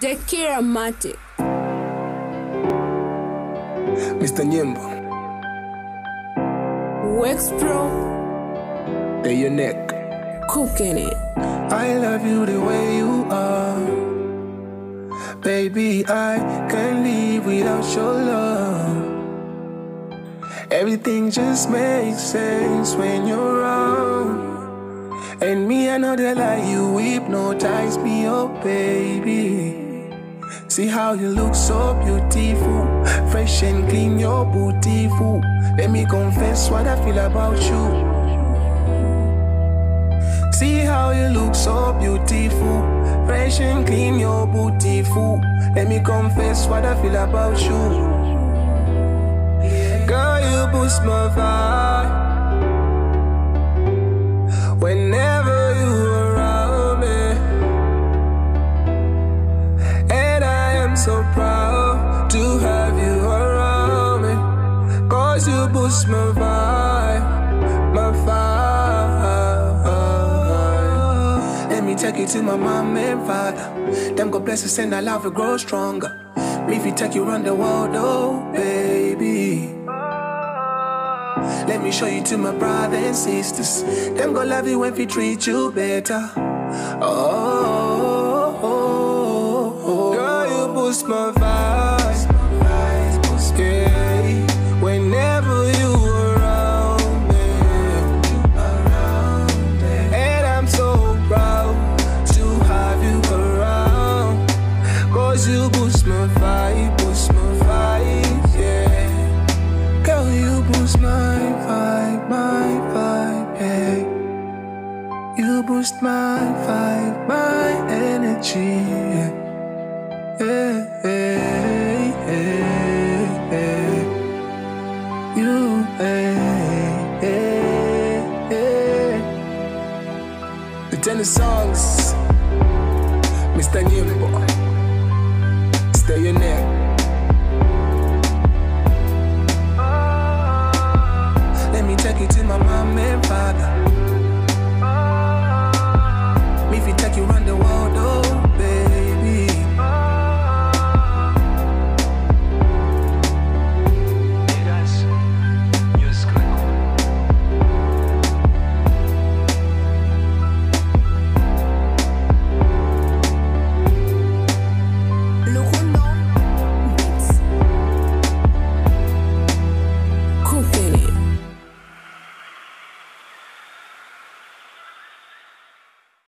Dekira Matic. Mr. Nyimbo, Wex Pro. your neck. Cooking it. I love you the way you are. Baby, I can't live without your love. Everything just makes sense when you're around. Know that like you hypnotize me, oh baby. See how you look so beautiful, fresh and clean, your beautiful. Let me confess what I feel about you. See how you look so beautiful, fresh and clean, you're beautiful. Let me confess what I feel about you. Girl, you boost my vibe. Cause you boost my vibe, my vibe. Let me take you to my mom and father. Them go bless us and our love will grow stronger. Me if you take you around the world, oh baby. Let me show you to my brothers and sisters. Them go love you when we treat you better. Oh, oh, oh, oh. girl, you boost my vibe. Cause you boost my vibe, boost my vibe, yeah. Girl, you boost my vibe, my vibe, yeah. You boost my vibe, my energy, yeah. Yeah, yeah, yeah. You, yeah, yeah, yeah. Lutina Songz, Mr. Nyimbo. Stay your neck. Let me take you to my mom and father.